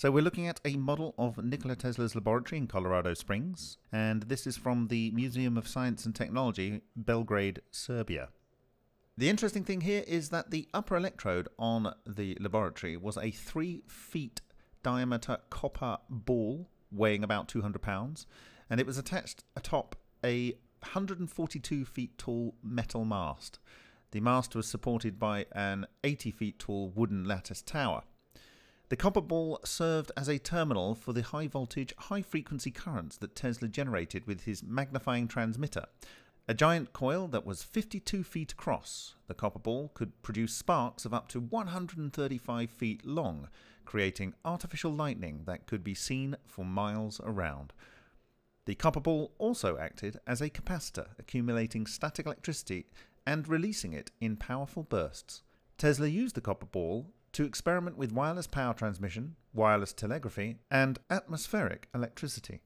So we're looking at a model of Nikola Tesla's laboratory in Colorado Springs, and this is from the Museum of Science and Technology, Belgrade, Serbia. The interesting thing here is that the upper electrode on the laboratory was a 3 feet diameter copper ball weighing about 200 pounds, and it was attached atop a 142 feet tall metal mast. The mast was supported by an 80 feet tall wooden lattice tower. The copper ball served as a terminal for the high voltage, high frequency currents that Tesla generated with his magnifying transmitter. A giant coil that was 52 feet across, the copper ball could produce sparks of up to 135 feet long, creating artificial lightning that could be seen for miles around. The copper ball also acted as a capacitor, accumulating static electricity and releasing it in powerful bursts. Tesla used the copper ball to experiment with wireless power transmission, wireless telegraphy, and atmospheric electricity.